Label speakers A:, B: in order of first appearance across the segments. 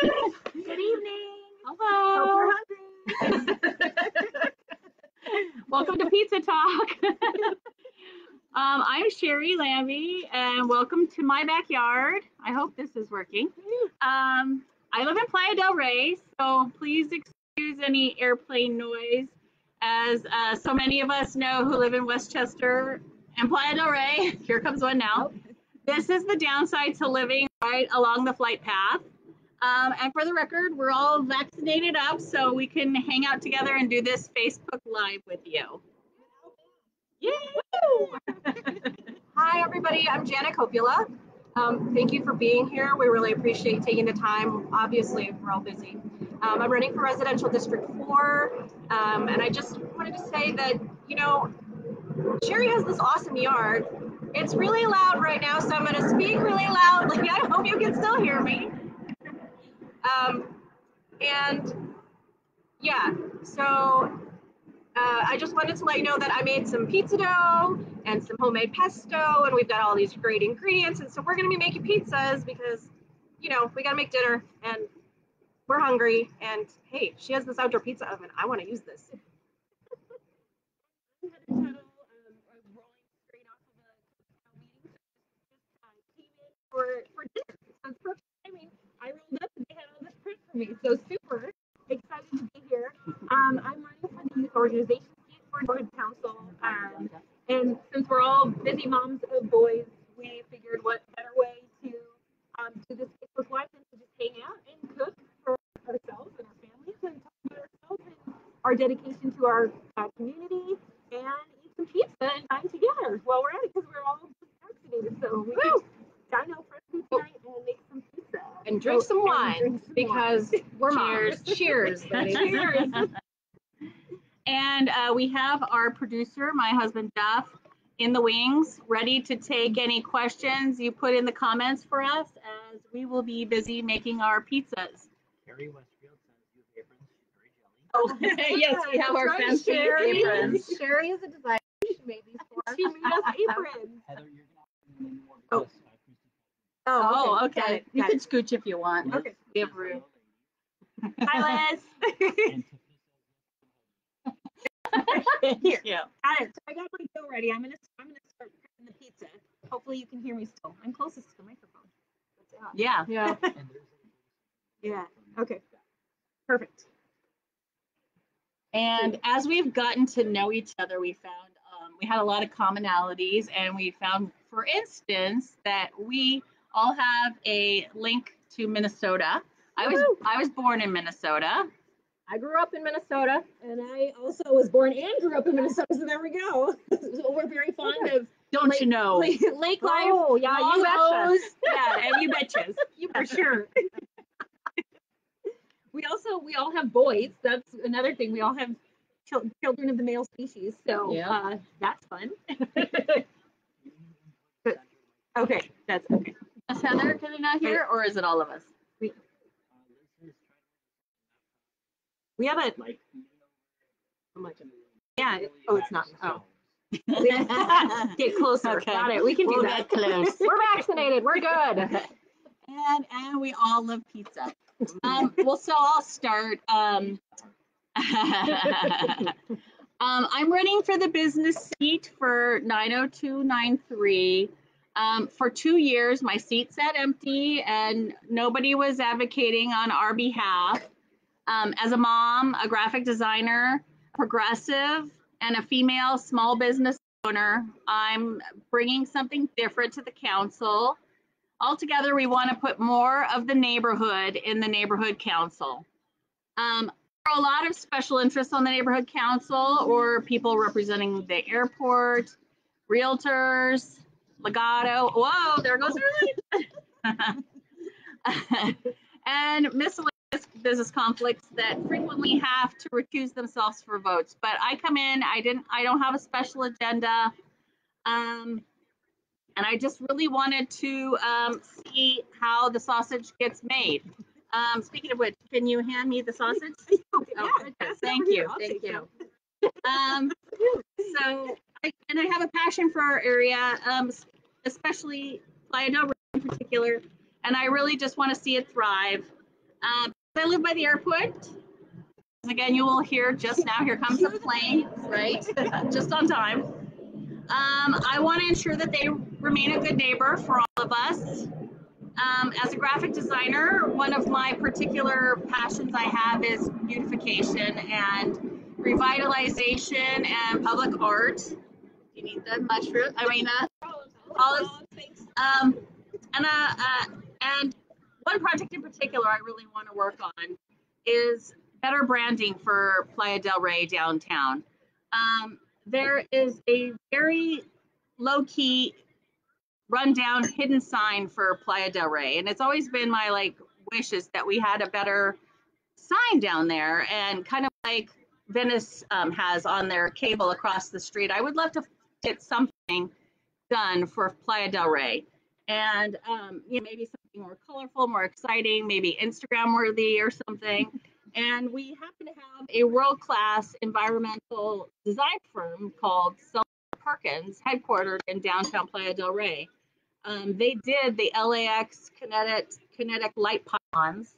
A: Good evening.
B: Hello.
A: Welcome to Pizza Talk. um, I'm Sherry Lambie, and welcome to my backyard. I hope this is working. Um, I live in Playa del Rey, so please excuse any airplane noise, as uh, so many of us know who live in Westchester and Playa del Rey. Here comes one now. This is the downside to living right along the flight path. Um, and for the record, we're all vaccinated up, so we can hang out together and do this Facebook Live with you. Yay!
B: Hi, everybody. I'm Jana Koppula. Um, thank you for being here. We really appreciate taking the time. Obviously, we're all busy. Um, I'm running for Residential District 4, um, and I just wanted to say that, you know, Sherry has this awesome yard. It's really loud right now, so I'm going to speak really loudly. I hope you can still hear me. Um, and yeah, so uh, I just wanted to let you know that I made some pizza dough and some homemade pesto, and we've got all these great ingredients. And so we're going to be making pizzas because, you know, we got to make dinner and we're hungry. And hey, she has this outdoor pizza oven. I want to use this.
C: for, for dinner. So it's perfect timing. I rolled up and they had all this print for me. So super excited to be here. Um, I'm running for the youth organization for Neighborhood Council. Um, and since we're all busy moms of boys, we figured what better way to um, do this Facebook Live than to just hang out and cook for ourselves and our families and talk about ourselves and our dedication to our uh, community and eat some pizza and time together while we're at it because we're all vaccinated. So we can dino fresh food tonight and make some pizza.
B: And drink some
C: and
B: wine
C: drink some
B: because we're
A: Cheers.
B: moms. Cheers.
C: Cheers.
A: And uh, we have our producer, my husband Jeff, in the wings, ready to take any questions you put in the comments for us as we will be busy making our pizzas.
D: Carrie Westfield sends you aprons. Very jelly.
A: Oh, yes, we have our fancy
C: Sherry.
A: aprons.
B: Sherry is a designer. She made these for us.
C: She made us aprons.
D: Heather, you're gonna have to name more
B: Oh.
D: because I used
A: Oh,
B: Got
A: okay.
B: it,
A: You
B: got
A: can scooch if you want.
C: Okay.
A: We have room.
C: Hi, Liz.
D: And Tiffany
A: Here. Yeah.
C: Got it. So I got my dough ready. I'm gonna I'm gonna start prepping the pizza. Hopefully you can hear me still. I'm closest to the microphone.
A: Yeah.
B: Yeah.
D: says- and there's a-
C: Yeah. Okay. Perfect.
A: And as we've gotten to know each other, we found um, we had a lot of commonalities, and we found, for instance, that we all have a link to Minnesota. I was I was born in Minnesota.
C: I grew up in Minnesota, and I also was born and grew up in Minnesota. So there we go. so we're very fond of
A: Don't
C: Lake-
A: you know?
C: lake, lake life.
B: Oh, yeah, you
C: long
B: betcha.
C: Yeah, and you betchas. You for sure. we also we all have boys. That's another thing. We all have chil- children of the male species. So
A: Yeah.
C: uh, that's fun. okay, that's okay.
A: Is Heather getting out here, or is it all of us?
D: uh,
C: We have a
D: like
C: how much?
D: really
C: Yeah. Oh, it's not. Oh, get closer.
A: Okay.
C: Got it. We can
A: We'll
C: do that.
A: get close.
B: We're vaccinated. We're good.
A: and and we all love pizza. Um, well, so I'll start. Um, um, I'm running for the business seat for 90293. Um, for two years, my seat sat empty, and nobody was advocating on our behalf. Um, as a mom, a graphic designer, progressive, and a female small business owner, I'm bringing something different to the council. Altogether, we want to put more of the neighborhood in the neighborhood council. Um, there are a lot of special interests on the neighborhood council or people representing the airport, realtors, legato. Whoa, there goes Erlen. and miscellaneous business conflicts that frequently have to recuse themselves for votes. But I come in, I didn't, I don't have a special agenda. Um, and I just really wanted to um, see how the sausage gets made. Um, speaking of which, can you hand me the sausage?
C: yeah,
A: Oh,
C: pass it
A: thank you, thank you. Um, so, I, and I have a passion for our area, um, especially Playa in particular, and I really just want to see it thrive. Um, I live by the airport. Again, you will hear just now, here comes the plane, right? just on time. Um, I want to ensure that they remain a good neighbor for all of us. Um, as a graphic designer, one of my particular passions I have is beautification and revitalization and public art. You need the mushroom. Uh, olives. Um, and uh, uh, and one project in particular I really want to work on is better branding for Playa del Rey downtown. Um, there is a very low key, rundown, hidden sign for Playa del Rey, and it's always been my like wishes that we had a better sign down there, and kind of like Venice um, has on their cable across the street. I would love to get something done for Playa del Rey, and um, you know maybe something more colorful, more exciting, maybe Instagram worthy or something. And we happen to have a world class environmental design firm called Selbert Perkins, headquartered in downtown Playa del Rey. Um, they did the LAX kinetic, kinetic light pylons.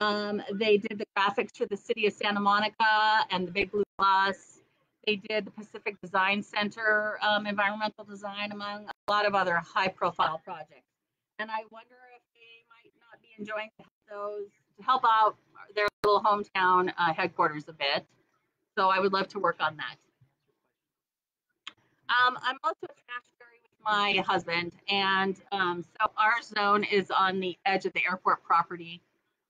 A: Um, they did the graphics for the city of Santa Monica and the Big Blue Bus. They did the Pacific Design Center um, environmental design, among a lot of other high profile projects. And I wonder if they might not be enjoying those to help out their little hometown uh, headquarters a bit. So I would love to work on that. Um, I'm also a fairy with my husband, and um, so our zone is on the edge of the airport property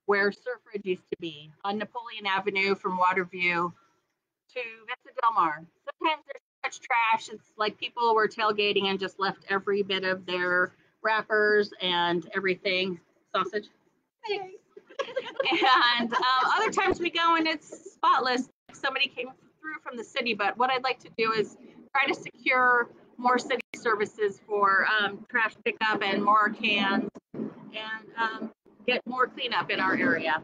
A: where Surfridge used to be on Napoleon Avenue from Waterview to Vista Del Mar. Sometimes there's so much trash, it's like people were tailgating and just left every bit of their wrappers and everything. Sausage. Thanks and um, other times we go and it's spotless. Somebody came through from the city, but what I'd like to do is try to secure more city services for um, trash pickup and more cans and um, get more cleanup in our area.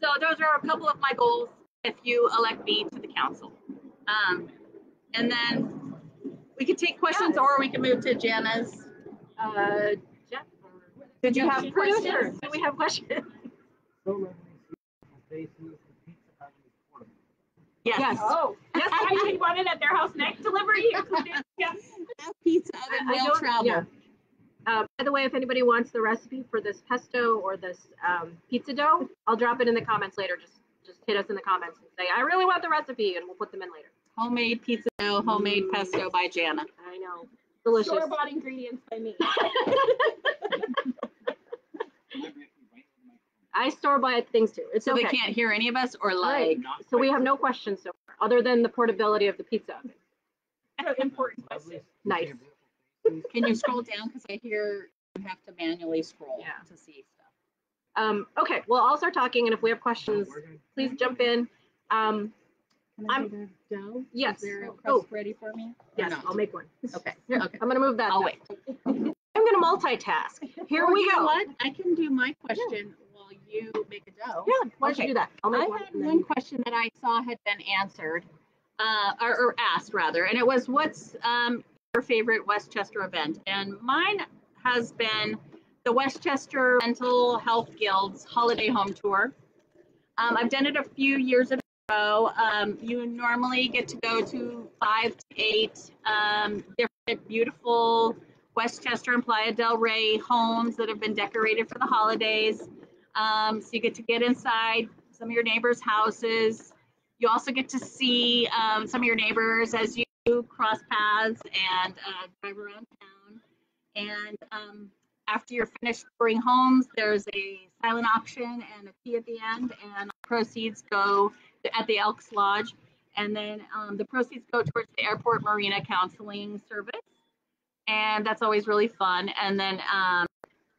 A: So those are a couple of my goals if you elect me to the council. Um, and then we could take questions or we can move to Jana's.
B: Uh, Jeff,
A: Did you have
B: producer,
A: questions?
B: do we have questions?
E: So lovely faces and pizza hut is portable.
A: Yes.
B: Yes.
D: Oh, yes, I want it at their house next delivery included. Yes.
A: Pizza
B: I-
A: oven
B: I
A: will
B: don't-
A: travel.
B: yeah. Uh, by the way, if anybody wants the recipe for this pesto or this um, pizza dough, I'll drop it in the comments later. Just just hit us in the comments and say, I really want the recipe, and we'll put them in later.
A: Homemade pizza dough, homemade
B: Mm.
A: pesto by Jana.
B: I know. Delicious.
D: Store bought ingredients by me.
B: I store bought things too. It's
A: So
B: okay.
A: they can't hear any of us or like,
E: Not
B: So we have no questions so far, other than the portability of the pizza oven.
D: So important question.
B: Nice.
E: Your beautiful faces.
A: can you scroll down? Because I hear you have to manually scroll
B: Yeah.
A: to see stuff.
B: Um, okay, well, I'll start talking, and if we have questions, please jump in. Um,
A: Can
B: I'm-
A: do the dough?
B: yes.
A: Is there a crust
B: Oh.
A: ready for me? Or
B: yes,
A: not?
B: I'll make one.
A: Okay,
B: Here,
A: okay.
B: I'm gonna move that.
A: I'll
B: back.
A: wait.
B: I'm gonna multitask. Here
A: Or
B: we
A: you know
B: go.
A: what? I can do my question while you make a dough.
B: Yeah, why don't you
A: Okay.
B: do that? I'll make
A: I
B: one.
A: had
B: and then
A: one
B: you-
A: question that I saw had been answered, uh, or, or asked rather, and it was, "What's um, your favorite Westchester event?" And mine has been the Westchester Mental Health Guild's Holiday Home Tour. Um, I've done it a few years ago. Um, you normally get to go to five to eight um, different beautiful Westchester and Playa del Rey homes that have been decorated for the holidays. Um, so you get to get inside some of your neighbors' houses. You also get to see um, some of your neighbors as you cross paths and uh, drive around town. And um, after you're finished touring homes, there's a silent auction and a tea at the end, and proceeds go at the Elks Lodge. And then um, the proceeds go towards the airport marina counseling service. And that's always really fun. And then um,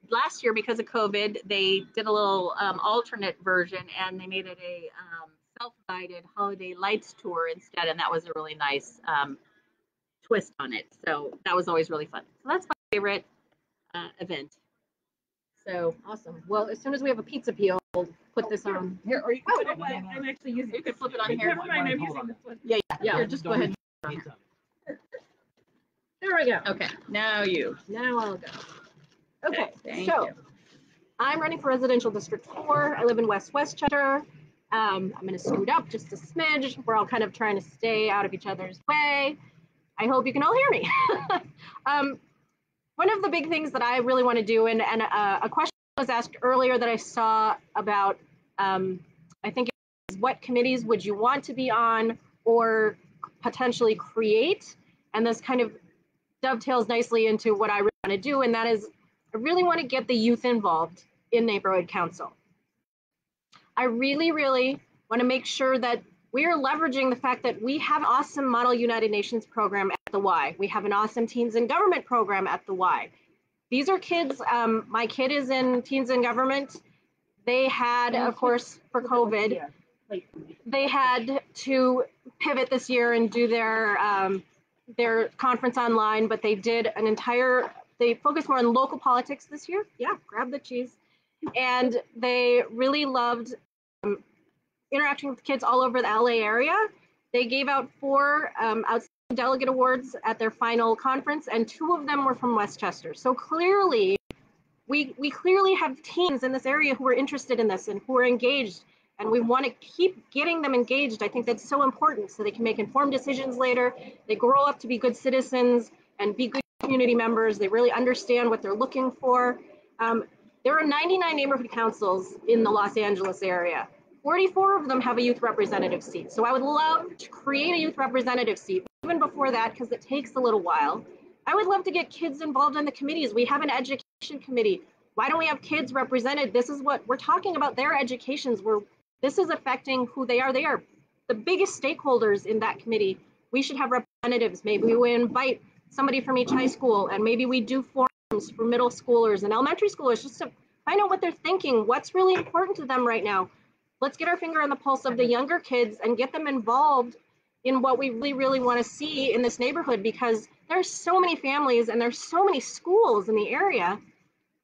A: last year, because of COVID, they did a little um, alternate version and they made it a um, self-guided holiday lights tour instead, and that was a really nice um, twist on it. So that was always really fun. So that's my favorite uh, event. So
B: Awesome. Well, as soon as we have a pizza peel, we'll put this on.
A: here, or you
D: Oh,
A: can put it.
D: I'm actually using.
A: You could flip it on
D: Never
A: here.
D: mind, I'm using
E: on.
D: this one.
A: Yeah, yeah,
B: Yeah,
A: Here, just go ahead.
B: There we go.
A: Okay, now you.
B: Now I'll go. Okay,
A: Thank
B: so
A: you.
B: I'm running for residential district four. I live in West Westchester. Um, I'm gonna scoot up just a smidge. We're all kind of trying to stay out of each other's way. I hope you can all hear me. um, one of the big things that I really want to do, and, and uh, a question was asked earlier that I saw about, um, I think, was what committees would you want to be on or potentially create? And this kind of dovetails nicely into what I really want to do, and that is I really want to get the youth involved in neighborhood council. I really, really want to make sure that we are leveraging the fact that we have an awesome Model United Nations program at the Y. We have an awesome Teens in Government program at the Y. These are kids, um, my kid is in Teens in Government. They had, of course, for COVID, they had to pivot this year and do their um, their conference online, but they did an entire, they focused more on local politics this year. Yeah, grab the cheese. And they really loved um, interacting with kids all over the LA area. They gave out four um, outstanding delegate awards at their final conference, and two of them were from Westchester. So clearly, we, we clearly have teens in this area who are interested in this and who are engaged, and we want to keep getting them engaged. I think that's so important so they can make informed decisions later. They grow up to be good citizens and be good community members. They really understand what they're looking for. Um, there are 99 neighborhood councils in the Los Angeles area. 44 of them have a youth representative seat. So I would love to create a youth representative seat, even before that, because it takes a little while. I would love to get kids involved in the committees. We have an education committee. Why don't we have kids represented? This is what we're talking about their educations. We're, this is affecting who they are. They are the biggest stakeholders in that committee. We should have representatives. Maybe we invite somebody from each high school and maybe we do forums for middle schoolers and elementary schoolers just to find out what they're thinking, what's really important to them right now let's get our finger on the pulse of the younger kids and get them involved in what we really, really want to see in this neighborhood because there's so many families and there's so many schools in the area.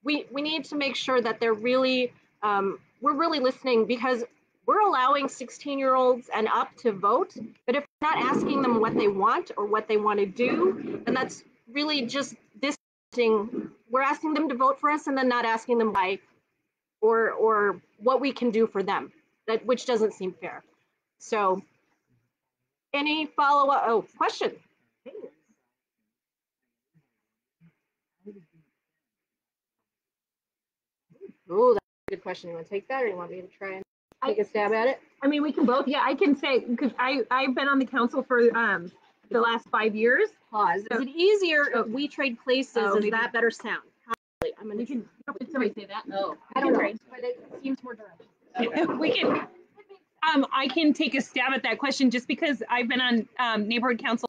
B: We, we need to make sure that they're really, um, we're really listening because we're allowing 16 year olds and up to vote. But if we're not asking them what they want or what they want to do, then that's really just this we're asking them to vote for us and then not asking them why or or what we can do for them that which doesn't seem fair. So any follow-up, oh, question? Oh, that's a good question. You want to take that or you want me to try and take a stab at it?
C: I mean, we can both. Yeah, I can say because I I've been on the council for um the last five years.
B: Pause. Is it easier if we trade places?
C: Oh,
B: Is that better sound? I'm gonna,
C: can.
A: Did somebody say that? No.
B: I don't know, but it seems more direct.
C: we can. Um, I can take a stab at that question just because I've been on um, neighborhood council.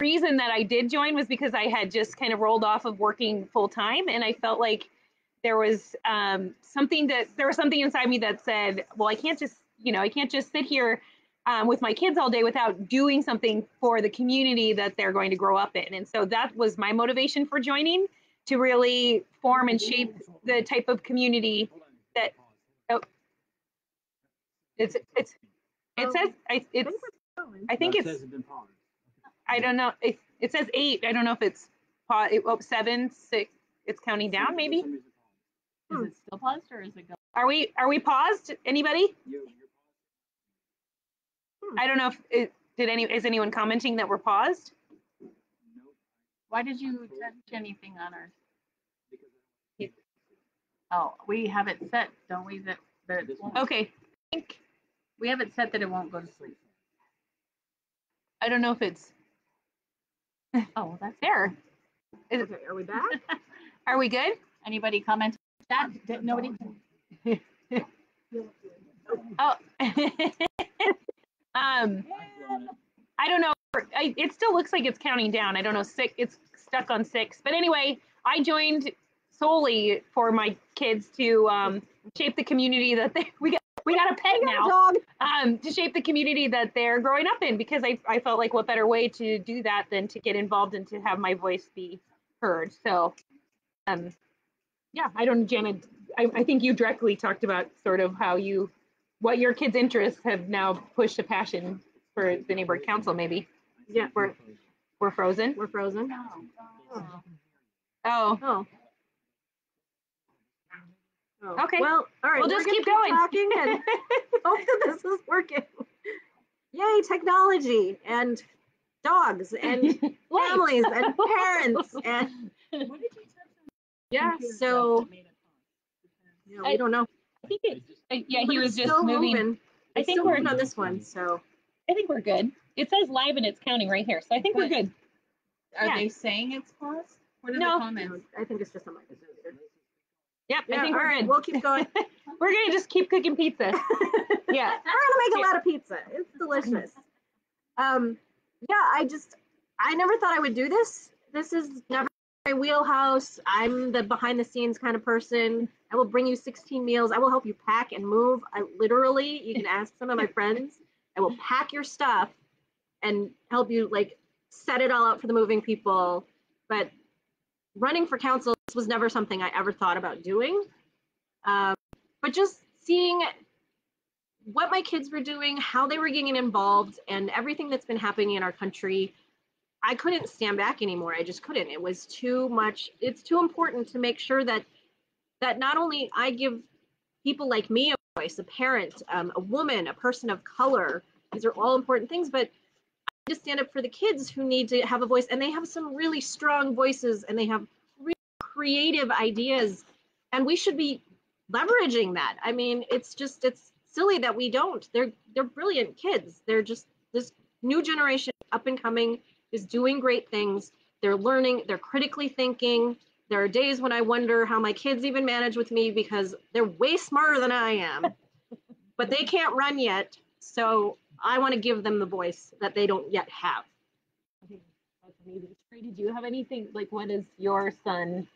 C: Reason that I did join was because I had just kind of rolled off of working full time, and I felt like there was um, something that there was something inside me that said, "Well, I can't just, you know, I can't just sit here um, with my kids all day without doing something for the community that they're going to grow up in. And so that was my motivation for joining to really form and shape the type of community that oh, it's it's it says I it's I think it's I don't know it, it says eight. I don't know if it's pa- it, oh, seven six it's counting down maybe.
A: Is it still paused or is it go?
C: are we are we paused? Anybody Hmm. I don't know if it did any is anyone commenting that we're paused
A: Why did you touch anything on our? Oh, we have it set, don't we, that, that it won't-
C: okay I think
A: we have it set that it won't go to sleep.
C: I don't know if it's
A: Oh, that's
C: there. Is,
B: Okay, are we back?
C: are we good?
A: Anybody comment? That, did nobody?
C: Oh. Um, I don't know. I, it still looks like it's counting down. I don't know. Six. It's stuck on six. But anyway, I joined solely for my kids to um, shape the community that they we got. We got a pet now.
B: Dog.
C: um, to shape the community that they're growing up in because I, I felt like what better way to do that than to get involved and to have my voice be heard. So, um, yeah, I don't, Jana, I, I think you directly talked about sort of how you, what your kids' interests have now pushed a passion for the neighborhood council, maybe.
B: Yeah,
C: We're, we're frozen.
B: we're frozen.
C: Oh,
B: Oh. Oh,
C: Okay.
B: Well, all right.
C: We'll just
B: gonna
C: keep going.
B: Talking and hope that this is working. Yay, technology and dogs and families and parents and
A: What did you
B: yeah. So
A: stuff that made it pause?
B: yeah, we don't know.
C: I think it, yeah,
B: But
C: he was just moving.
B: moving.
C: I
B: It's
C: think
B: still
C: we're-
B: on this one. So
C: I think we're good. It says live and it's counting right here, so I think we're
A: Good.
C: good.
A: Are
C: Yeah.
A: they saying it's paused? What are
C: No.
A: the comments?
B: I think it's just on my computer.
C: Yep,
B: Yeah,
C: I think we're
B: right,
C: good.
B: We'll keep going.
C: We're gonna just keep cooking pizza. Yeah.
B: We're gonna make
C: Yeah.
B: a lot of pizza. It's delicious. Um, yeah, I just I never thought I would do this. This is never my wheelhouse. I'm the behind the scenes kind of person. I will bring you 16 meals. I will help you pack and move. I literally, you can ask some of my friends. I will pack your stuff and help you like set it all out for the moving people. But running for council was never something I ever thought about doing. Um, but just seeing what my kids were doing, how they were getting involved, and everything that's been happening in our country, I couldn't stand back anymore. I just couldn't. It was too much. It's too important to make sure that that not only I give people like me a voice, a parent, um, a woman, a person of color. These are all important things, but I to stand up for the kids who need to have a voice, and they have some really strong voices, and they have really creative ideas, and we should be leveraging that. I mean, it's just it's silly that we don't. They're they're brilliant kids. They're just this new generation up and coming is doing great things. They're learning, they're critically thinking. There are days when I wonder how my kids even manage with me because they're way smarter than I am. but they can't run yet. So I want to give them the voice that they don't yet have.
C: I think That's amazing. Trey, did you have anything like what is your son?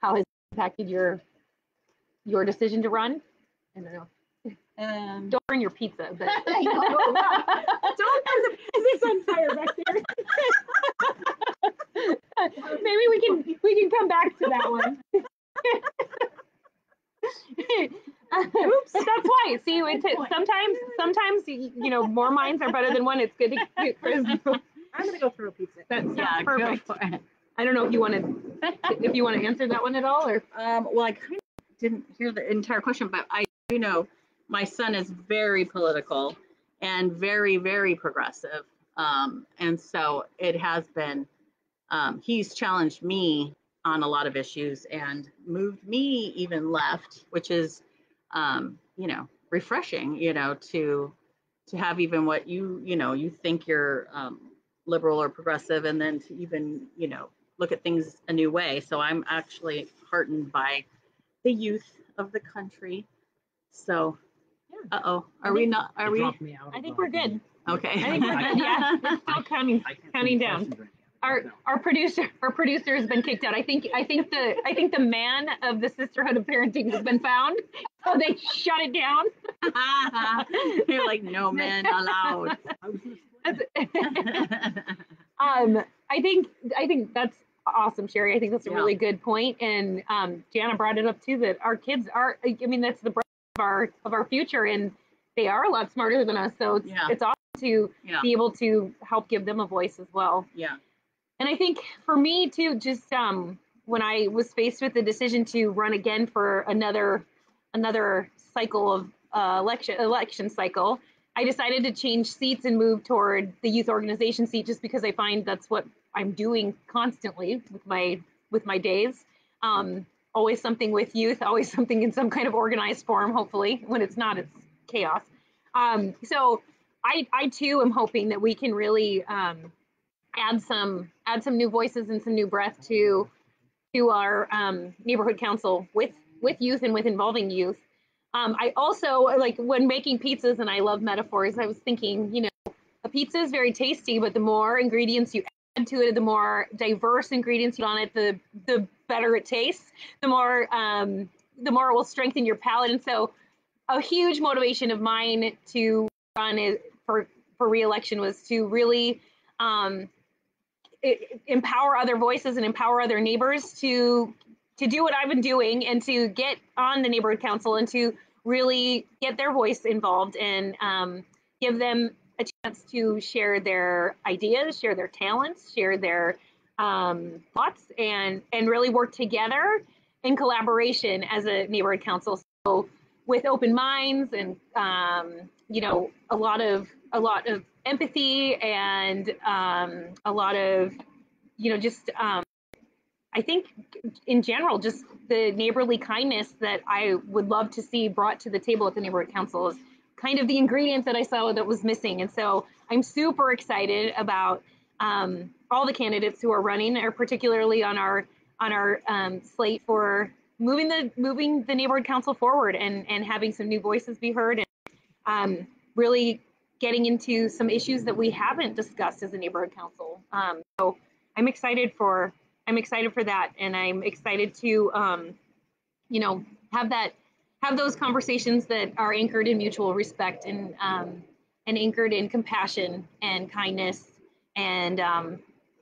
C: How has it impacted your your decision to run? I don't know.
A: Um,
C: Don't burn your pizza, but
A: I know.
B: Don't put the
C: is this on fire back there? Maybe we can we can come back to that one. Oops, that's why. See, it t- sometimes sometimes you know more minds are better than one. It's good to get
B: I'm gonna go throw a pizza.
C: That sounds
A: yeah,
C: perfect. I don't know if you want to if you want to answer that one at all or
A: Um, well, I kind of didn't hear the entire question, but I do know my son is very political and very, very progressive. Um, and so it has been, um, he's challenged me on a lot of issues and moved me even left, which is, um, you know, refreshing, you know, to to have even what you, you know, you think you're um, liberal or progressive, and then to even, you know, look at things a new way. So I'm actually heartened by the youth of the country. So,
C: Yeah.
A: uh oh, are we not? Are we
D: me out
C: I think we're good.
A: okay?
C: I think we're good. Yeah, it's still counting.
D: I can't see
C: counting down.
D: questions or anything.
C: Our our producer our producer has been kicked out. I think I think the I think the man of the sisterhood of parenting has been found. So they shut it down.
A: You're like no men allowed.
D: I was gonna say,
C: um, I think I think that's awesome, Sherry. I think that's a
A: Yeah.
C: really good point. And um, Jana brought it up too that our kids are. I mean, that's the breath of our of our future, and they are a lot smarter than us. So it's,
A: Yeah.
C: it's awesome to
A: yeah,
C: be able to help give them a voice as well.
A: yeah,
C: And I think for me too, just um, when I was faced with the decision to run again for another another cycle of uh, election election cycle, I decided to change seats and move toward the youth organization seat just because I find that's what I'm doing constantly with my with my days. Um, always something with youth, always something in some kind of organized form. Hopefully, when it's not, it's chaos. Um, so I I too am hoping that we can really um, add some add some new voices and some new breath to to our um, neighborhood council with with youth and with involving youth. Um, I also like when making pizzas, and I love metaphors. I was thinking, you know, a pizza is very tasty, but the more ingredients you to it, the more diverse ingredients you put on it, the the better it tastes. The more um, the more it will strengthen your palate. And so, a huge motivation of mine to run is for for reelection was to really um, e- empower other voices and empower other neighbors to to do what I've been doing and to get on the neighborhood council and to really get their voice involved and um, give them a chance to share their ideas, share their talents, share their um, thoughts, and and really work together in collaboration as a neighborhood council. So with open minds and um, you know a lot of a lot of empathy and um, a lot of you know just um, I think in general just the neighborly kindness that I would love to see brought to the table at the neighborhood council is kind of the ingredient that I saw that was missing. And so I'm super excited about um, all the candidates who are running, or particularly on our on our um, slate for moving the moving the neighborhood council forward and and having some new voices be heard and um, really getting into some issues that we haven't discussed as a neighborhood council. Um, so I'm excited for I'm excited for that, and I'm excited to um, you know have that have those conversations that are anchored in mutual respect and um, and anchored in compassion and kindness and um,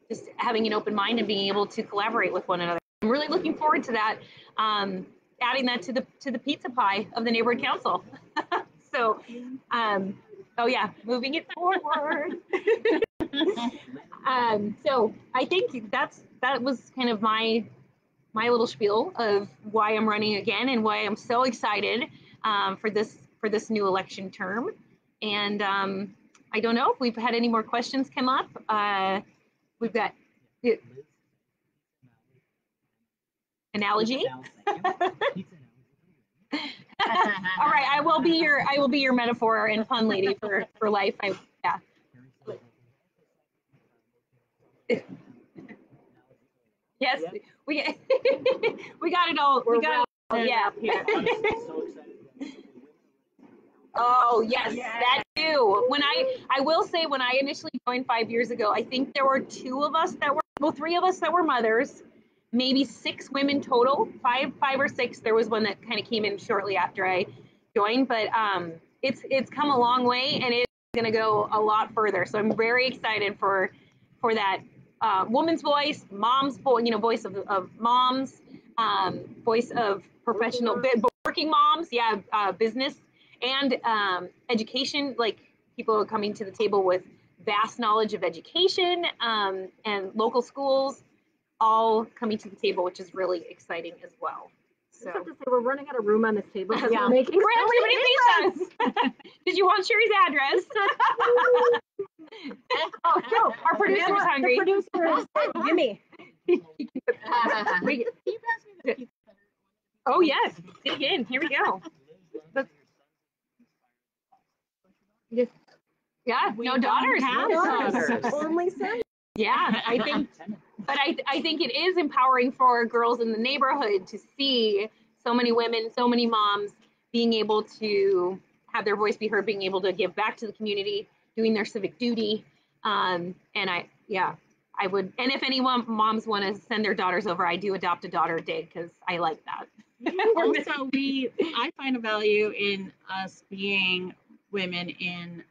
C: just having an open mind and being able to collaborate with one another. I'm really looking forward to that. Um, adding that to the to the pizza pie of the neighborhood council. so, um, oh yeah, moving it forward. um, so I think that's that was kind of my my little spiel of why I'm running again and why I'm so excited um, for this for this new election term. And um, I don't know if we've had any more questions come up. Uh, we've got the analogy. All right, I will be your I will be your metaphor and fun lady for for life. I yeah. Yes, we we got it all. we got it all. Yeah. Oh yes, that too. When I I will say when I initially joined five years ago, I think there were two of us that were well, three of us that were mothers, maybe six women total, five five or six. There was one that kind of came in shortly after I joined, but um, it's it's come a long way and it's going to go a lot further. So I'm very excited for for that uh, woman's voice, mom's voice, you know, voice of, of moms, um, voice of professional bi- working moms, yeah, uh, business and um, education. Like people are coming to the table with vast knowledge of education um, and local schools, all coming to the table, which is really exciting as well.
B: Just have to say we're running out of room on this table. 'cause
C: Yeah.
B: We're making
C: We're at too many pizzas. Did you want Sherry's address? oh no, our producer's hungry.
B: The producer is gimme.
C: Oh yes, dig in. Here we go. Yes. Yeah, no daughters.
A: have daughters.
B: Only son.
C: Yeah, I think, but I I think it is empowering for girls in the neighborhood to see so many women, so many moms being able to have their voice be heard, being able to give back to the community, doing their civic duty. Um, and I, yeah, I would. And if any mom- moms want to send their daughters over, I do adopt a daughter day because I like that.
A: also we i find a value in us being women in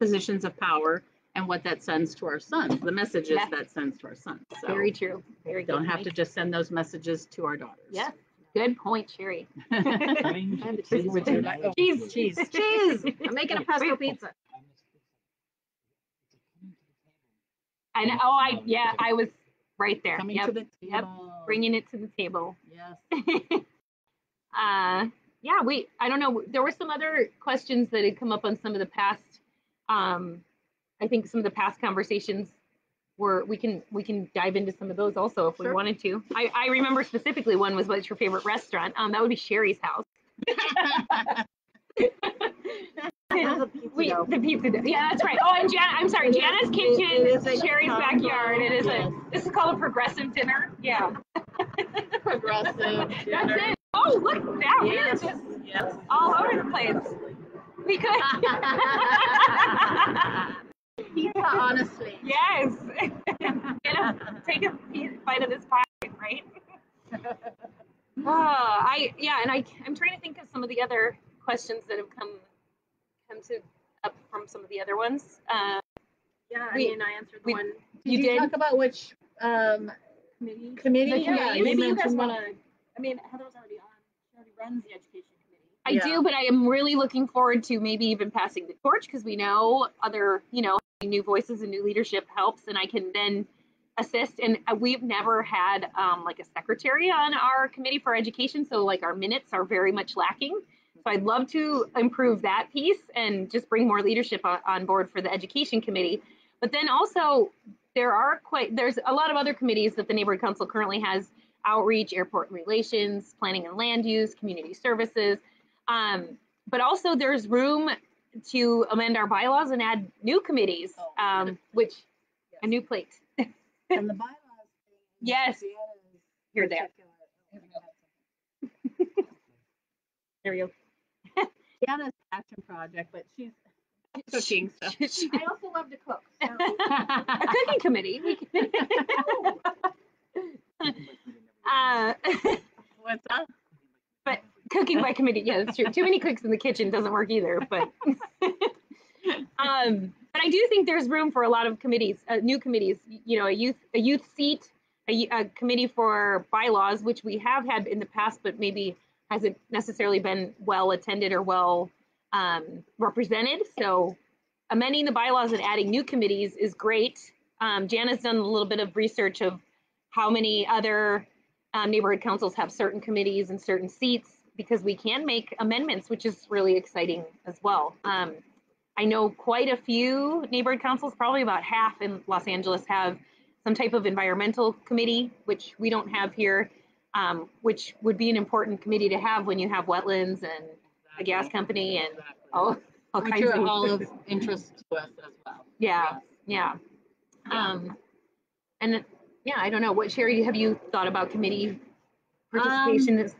A: positions of power and what that sends to our sons the messages
C: Yeah.
A: that sends to our sons so
C: Very true. Very good.
A: don't have to just send those messages to our daughters
C: Yeah. Good point, Sherry.
A: Cheese,
C: Cheese.
A: cheese.
B: Cheese. I'm making a pesto pizza.
C: I know. Oh, I yeah, I was right there.
A: coming
C: Yep.
A: to the
C: Yep. Bringing it to the table.
A: yes
C: uh, yeah, we, I don't know. There were some other questions that had come up on some of the past, um, I think some of the past conversations were, we can, we can dive into some of those also if we wanted to. I, I remember specifically one was what's your favorite restaurant? Um, that would be Sherry's house. We, the pizza, dough. yeah, that's right. Oh, and Jan, I'm sorry,
B: It is-
C: Jana's kitchen,
B: it is a
C: Sherry's backyard. It is
A: yes.
C: a, this is called a progressive dinner. Yeah.
A: progressive
C: That's it. Oh, look at that. We're just
A: yes
C: all over the place. We could.
B: Pizza, honestly.
C: yes. Get a, take a bite of this pie, right? Uh, I yeah, and I I'm trying to think of some of the other questions that have come come to up from some of the other ones. Uh,
B: Yeah, I
C: We-
B: mean, I answered the
C: we-
B: one.
C: you did.
F: talk about which um,
B: Committee.
F: committee?
C: The
F: Yeah, you
D: Maybe you guys want to, I mean, Heather's already on, she already runs the education committee.
C: I
F: Yeah.
C: do, but I am really looking forward to maybe even passing the torch because we know other, you know, new voices and new leadership helps, and I can then assist. And uh, we've never had um, like a secretary on our committee for education, so like our minutes are very much lacking. So I'd love to improve that piece and just bring more leadership on, on board for the education committee. But then also there are quite there's a lot of other committees that the neighborhood council currently has outreach, airport relations, planning and land use, community services. Um, but also there's room to amend our bylaws and add new committees,
F: Oh,
C: um, which a new plate.
F: And the bylaws. thing,
C: Yes. Here, there.
F: particular-
C: There we go.
F: Jana's passion project, but she's.
A: Cooking stuff.
B: I also love to cook. So.
C: a cooking committee. We can- uh,
A: What's up?
C: Cooking by committee. Yeah, that's true. Too many cooks in the kitchen doesn't work either. But um, but I do think there's room for a lot of committees, uh, new committees. You know, a youth a youth seat, a committee for bylaws, which we have had in the past, but maybe hasn't necessarily been well attended or well um, represented. So amending the bylaws and adding new committees is great. Um, Jana's done a little bit of research of how many other um, neighborhood councils have certain committees and certain seats because we can make amendments, which is really exciting as well. Um, I know quite a few neighborhood councils, probably about half in Los Angeles, have some type of environmental committee, which we don't have here, um, which would be an important committee to have when you have wetlands and a gas company and all, all
A: Which
C: kinds
A: are
C: of
A: all of interest to us as well.
C: yeah, yeah. Um, and yeah, I don't know. What Sherry, have you thought about committee participation? Is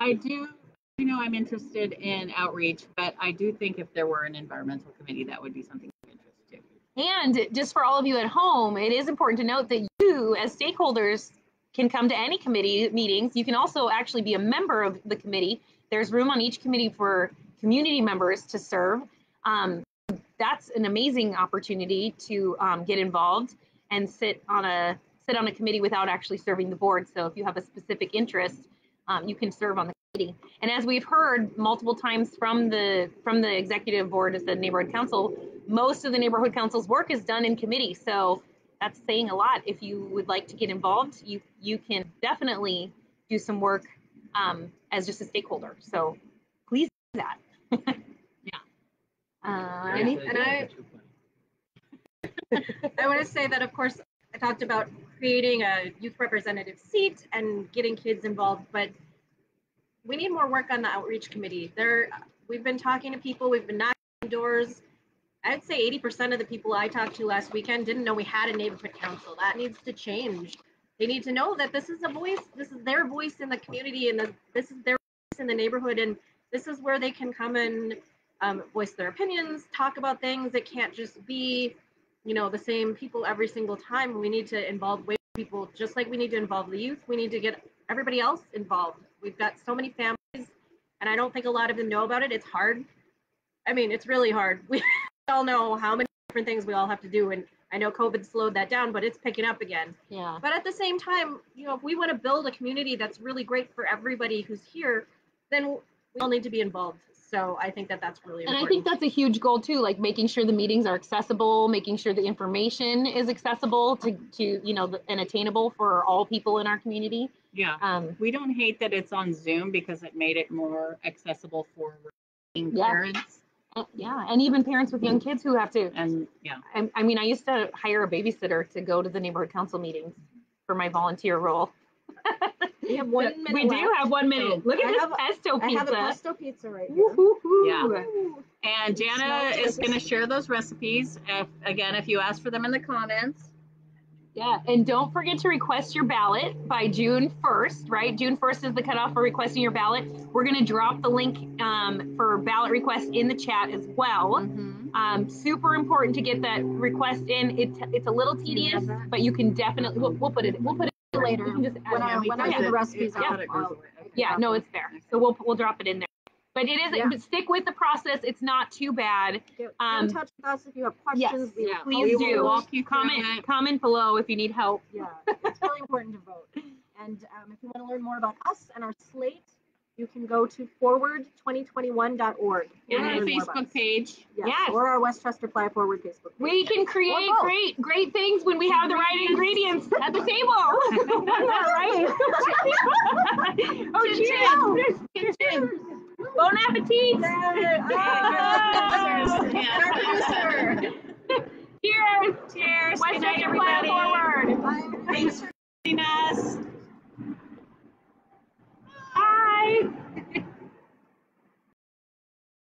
A: I do, you know, I'm interested in outreach, but I do think if there were an environmental committee, that would be something of interest too.
C: And just for all of you at home, it is important to note that you, as stakeholders, can come to any committee meetings. You can also actually be a member of the committee. There's room on each committee for community members to serve. Um, that's an amazing opportunity to um, get involved and sit on a sit on a committee without actually serving the board. So if you have a specific interest, um, you can serve on the committee. And as we've heard multiple times from the from the executive board as the neighborhood council, most of the neighborhood council's work is done in committee. So that's saying a lot. If you would like to get involved, you you can definitely do some work um, as just a stakeholder. So please do that.
A: Yeah.
C: Uh, any,
B: and I- I want to say that, of course, I talked about creating a youth representative seat and getting kids involved, but we need more work on the outreach committee. There, we've been talking to people, we've been knocking doors. I'd say 80% of the people I talked to last weekend didn't know we had a neighborhood council. That needs to change. They need to know that this is a voice, this is their voice in the community, and the, this is their voice in the neighborhood, and this is where they can come and um, voice their opinions, talk about things. It can't just be you know the same people every single time. We need to involve way people just like we need to involve the youth. We need to get everybody else involved. We've got so many families and i don't think a lot of them know about it. It's hard. I mean it's really hard. We all know how many different things we all have to do and i know covid slowed that down but it's picking up again.
C: Yeah.
B: but at the same time you know if we want to build a community that's really great for everybody who's here then we all need to be involved so i think that that's really important.
C: And I think that's a huge goal too, like making sure the meetings are accessible, making sure the information is accessible to, to you know, and attainable for all people in our community.
A: Yeah.
C: Um,
A: We don't hate that it's on Zoom because it made it more accessible for
C: Yeah.
A: parents.
C: and- yeah, and even parents with young kids who have to.
A: And yeah,
C: I, I mean, I used to hire a babysitter to go to the neighborhood council meetings for my volunteer role.
B: we have one minute
C: we do have one minute. Look at
B: I
C: this
B: have a-
C: pesto
B: i have a
C: pizza.
B: pesto pizza right here
A: Yeah. and Jana is going to share those recipes. If, again, if you ask for them in the comments.
C: Yeah, and don't forget to request your ballot by June 1st, right? June 1st is the cutoff for requesting your ballot. We're going to drop the link um, for ballot request in the chat as well. Um, super important to get that request in. It, it's a little tedious, but you can definitely, we'll, we'll put it, we'll put it
B: later
C: You can just add
B: when
C: it.
B: I, when I
C: Yeah.
B: do the recipes
A: Yeah.
B: I'll, I'll,
C: Yeah, no, it's there. So we'll, we'll drop it in there. But it is,
B: Yeah.
C: but stick with the process. It's not too bad.
B: get, get
C: Um,
B: in touch with us if you have
C: yes.
B: questions we
A: Yeah,
B: help
C: please
A: we
C: do.
A: walk you through
C: Comment,
A: it.
C: comment below if you need help.
B: Yeah, it's really important to vote. And um, if you want to learn more about us and our slate, you can go to forward2021.org.
A: And our Facebook page.
B: Yes.
C: yes.
B: Or our Westchester Playa Forward Facebook page.
C: We can create great, great things when we have the right ingredients at the table. right? oh, cheers. cheers. Bon appetit.
B: Cheers.
C: Cheers. Cheers.
A: Westchester Playa Forward.
B: Thanks for
A: joining us.
C: Bye.